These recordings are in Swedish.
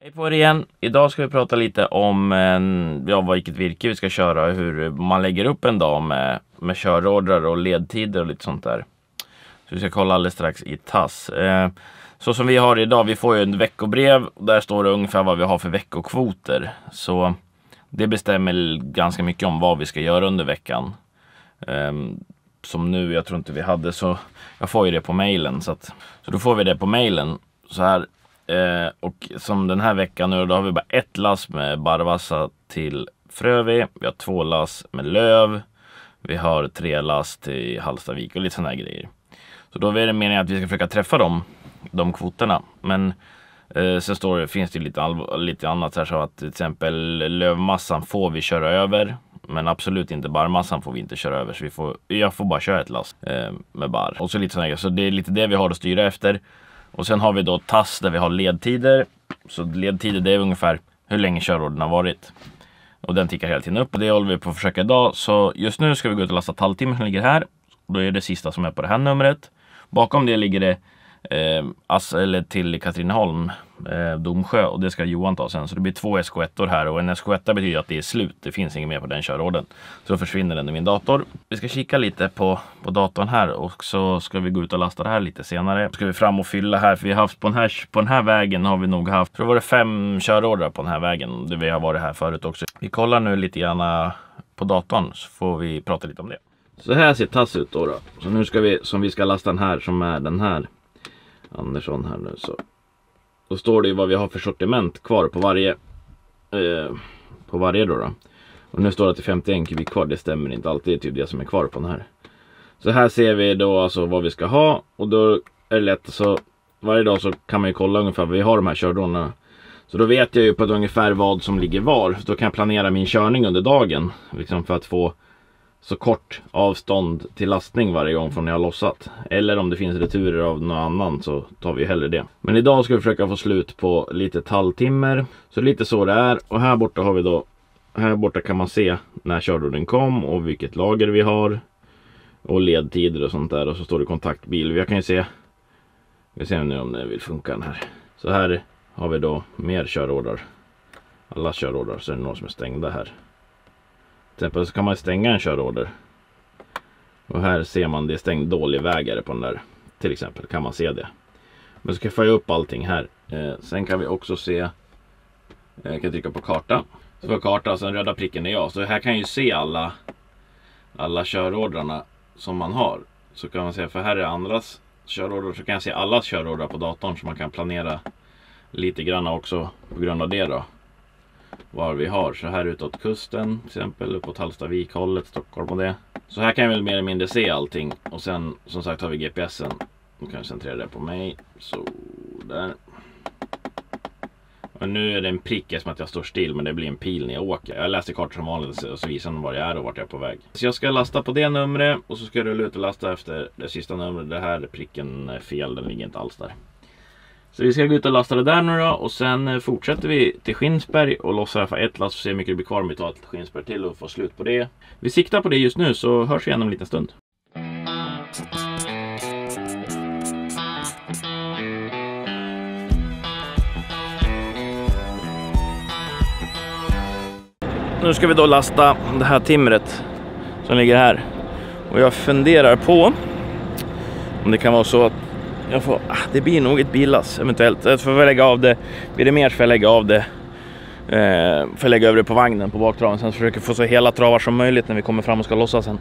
Hej på er igen! Idag ska vi prata lite om eh, ja, vilket virke vi ska köra och hur man lägger upp en dag med, med körordrar och ledtider och lite sånt där. Så vi ska kolla alldeles strax i TASS. Eh, så som vi har idag, vi får ju ett veckobrev där står det ungefär vad vi har för veckokvoter. Så det bestämmer ganska mycket om vad vi ska göra under veckan. Ehm, som nu, jag tror inte vi hade så jag får ju det på mejlen. Så, att, så då får vi det på mejlen. Så här Eh, och som den här veckan nu, då har vi bara ett lass med barvassa till Frövi. Vi har två lass med löv. Vi har tre lass till Hallstavik och lite sådana grejer. Så då är det meningen att vi ska försöka träffa dem, de kvoterna. Men eh, sen står det, finns det lite, lite annat här så att till exempel lövmassan får vi köra över. Men absolut inte barmassan får vi inte köra över. Så vi får, jag får bara köra ett lass eh, med bar. Och så lite sådana grejer. Så det är lite det vi har att styra efter. Och sen har vi då TASS där vi har ledtider. Så ledtider det är ungefär hur länge körordern har varit. Och den tickar hela tiden upp och det håller vi på att försöka idag. Så just nu ska vi gå ut och lasta talltimmen som ligger här. Då är det sista som är på det här numret. Bakom det ligger det eh, Ass, eller till Katrineholm, eh, Domsjö och det ska Johan ta sen. Så det blir två SK1 här och en SK1 betyder att det är slut. Det finns inget mer på den körorden. Så då försvinner den i min dator. Vi ska kika lite på, på datorn här och så ska vi gå ut och lasta det här lite senare. Ska vi fram och fylla här för vi har haft på den här, på den här vägen har vi nog haft, tror var det fem körordrar på den här vägen. Det vi har varit här förut också. Vi kollar nu lite grann eh, på datorn så får vi prata lite om det. Så här ser TASS ut då, då. Så nu ska vi, som vi ska lasta den här som är den här Andersson här nu så. Då står det ju vad vi har för sortiment kvar på varje. Eh, på varje då, då. Och nu står det att det är 51 kubik kvar. Det stämmer inte alltid. Det är typ det som är kvar på den här. Så här ser vi då alltså vad vi ska ha. Och då är det lätt så varje dag så kan man ju kolla ungefär vad vi har de här kördonorna. Så då vet jag ju på ett ungefär vad som ligger var. Så då kan jag planera min körning under dagen. Liksom för att få så kort avstånd till lastning varje gång från när jag har lossat. Eller om det finns returer av någon annan så tar vi hellre det. Men idag ska vi försöka få slut på lite talltimmer. Så lite så det är. Och här borta har vi då här borta kan man se när körorden kom och vilket lager vi har. Och ledtider och sånt där. Och så står det kontaktbil. Jag kan ju se. Vi ser nu om det vill funka den här. Så här har vi då mer körordrar. Alla körordrar. Så är det några som är stängda här. Till exempel så kan man stänga en körorder. Och här ser man det är stängd dålig vägare på den där. Till exempel kan man se det. Men så kan jag få upp allting här. Eh, sen kan vi också se. Eh, jag kan trycka på karta. Så får karta och sen röda pricken är jag. Så här kan jag ju se alla. Alla körordrarna som man har. Så kan man se för här är andras körordrar. Så kan jag se allas körordrar på datorn. Så man kan planera lite grann också på grund av det då var vi har. Så här utåt kusten till exempel, uppåt Hallstavik hållet, Stockholm och det. Så här kan jag väl mer eller mindre se allting. Och sen som sagt har vi GPSen. Nu kan jag centrera det på mig. Så där. Och nu är det en prick som att jag står still men det blir en pil när jag åker. Jag läser kartor som vanligt och så visar den var jag är och vart jag är på väg. Så jag ska lasta på det numret och så ska jag rulla ut och lasta efter det sista numret. Det här pricken är fel, den ligger inte alls där. Så vi ska gå ut och lasta det där nu då och sen eh, fortsätter vi till Skinsberg och lossar för ett lass och ser hur mycket det blir kvar om vi tar ett Skinsberg till och får slut på det. Vi siktar på det just nu så hörs vi igen om en liten stund. Nu ska vi då lasta det här timret som ligger här. Och jag funderar på om det kan vara så att jag får, ah, det blir nog ett billass eventuellt. Jag får lägga av det. Blir det mer så får jag lägga av det. Eh, får jag lägga över det på vagnen på baktraven. Sen försöker jag få så hela travar som möjligt när vi kommer fram och ska lossa sen.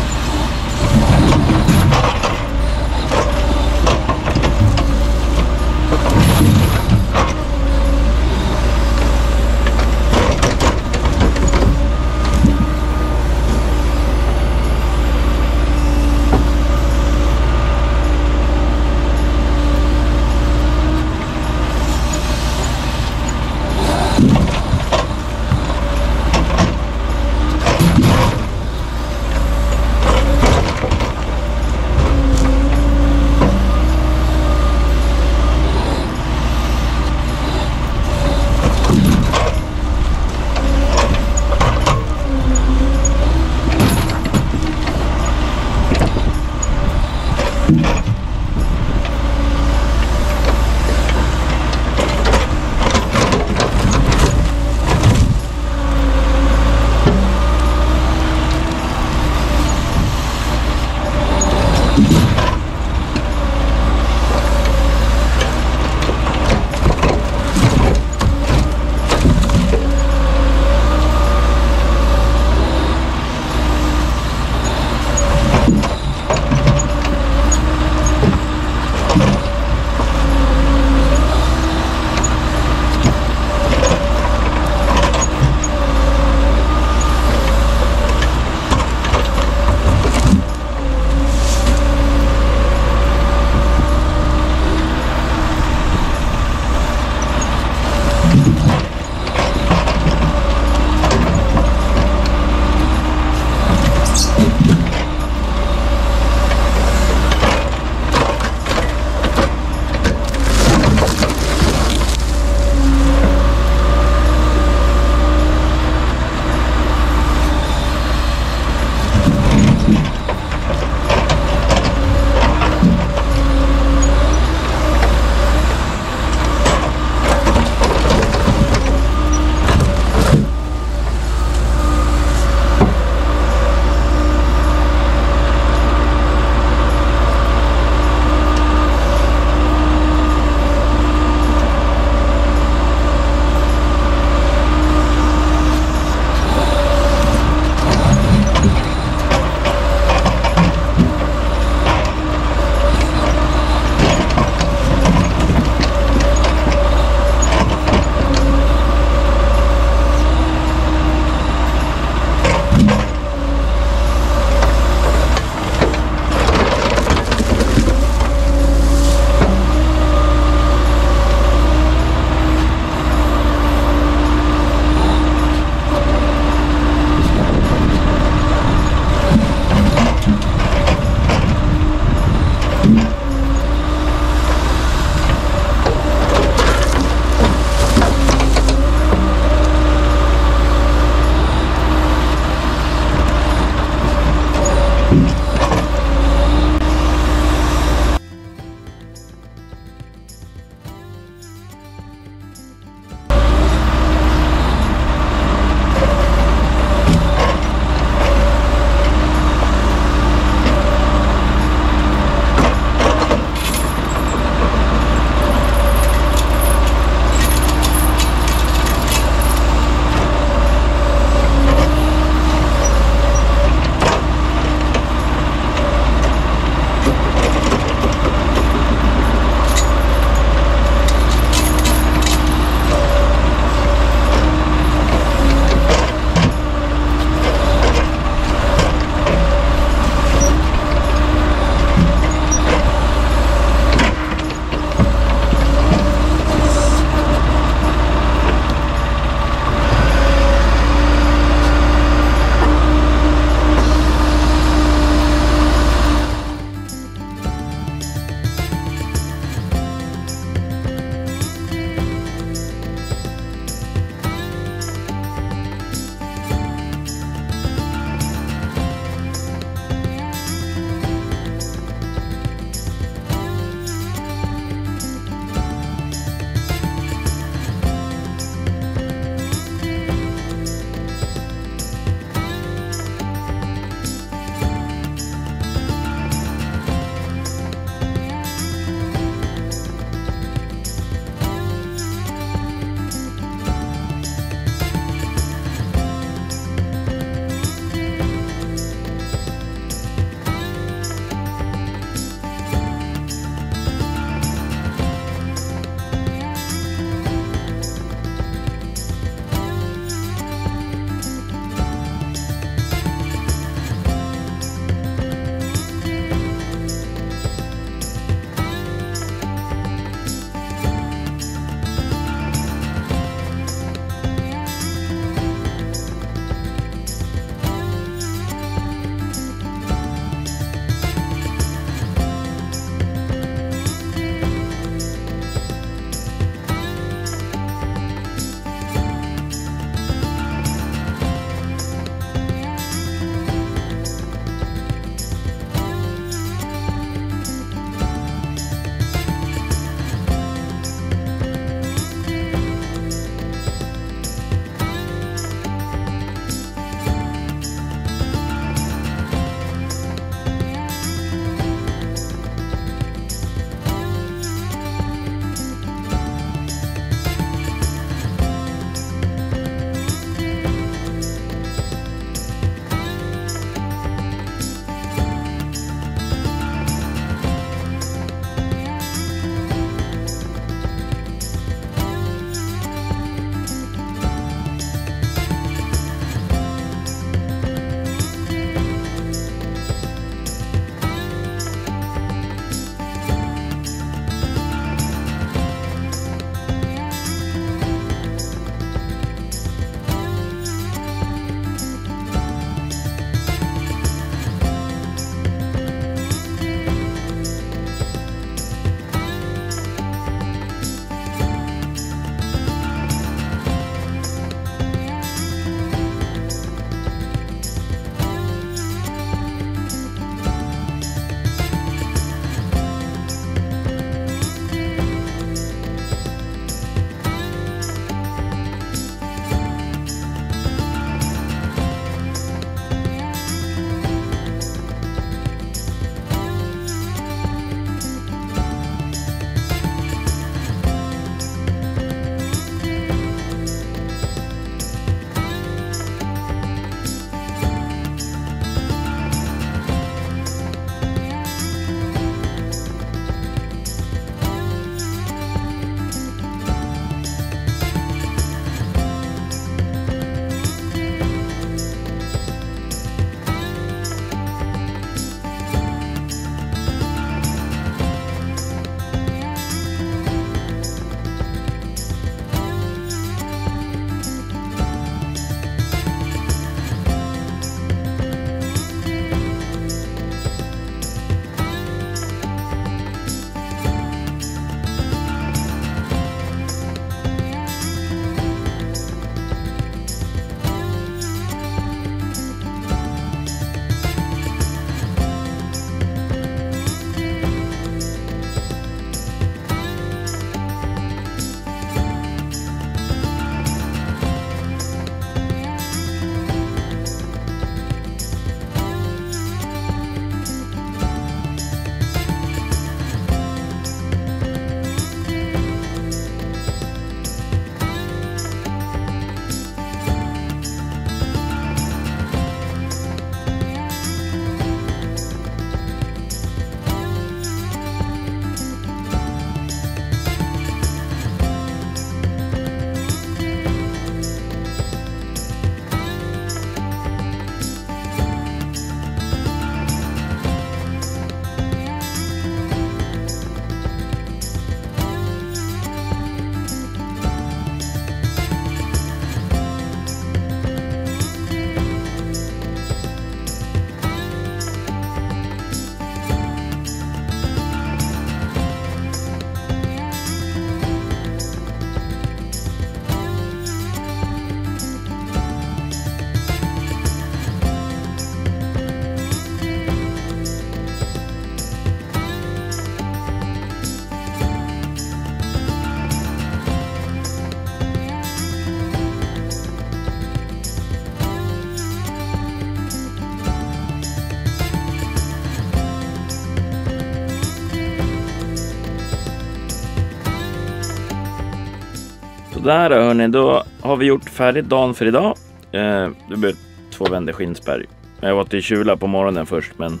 Sådär då hörni, då har vi gjort färdigt dagen för idag. Eh, det blev två vändor Skinsberg. Jag var till Kjula på morgonen först men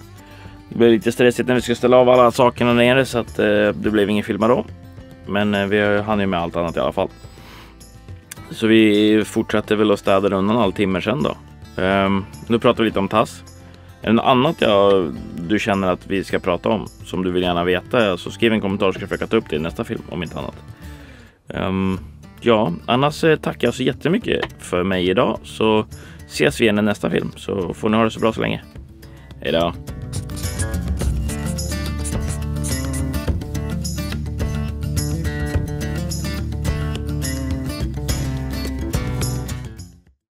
det blev lite stressigt när vi skulle ställa av alla sakerna nere så att eh, det blev ingen filma då. Men eh, vi hann ju med allt annat i alla fall. Så vi fortsatte väl att städa undan all timme sen då. Ehm, nu pratar vi lite om Tass. Är det något annat jag, du känner att vi ska prata om som du vill gärna veta så skriv en kommentar så ska jag försöka ta upp det i nästa film om inte annat. Um, ja, annars eh, tackar jag så jättemycket för mig idag så ses vi igen i nästa film så får ni ha det så bra så länge. Hejdå!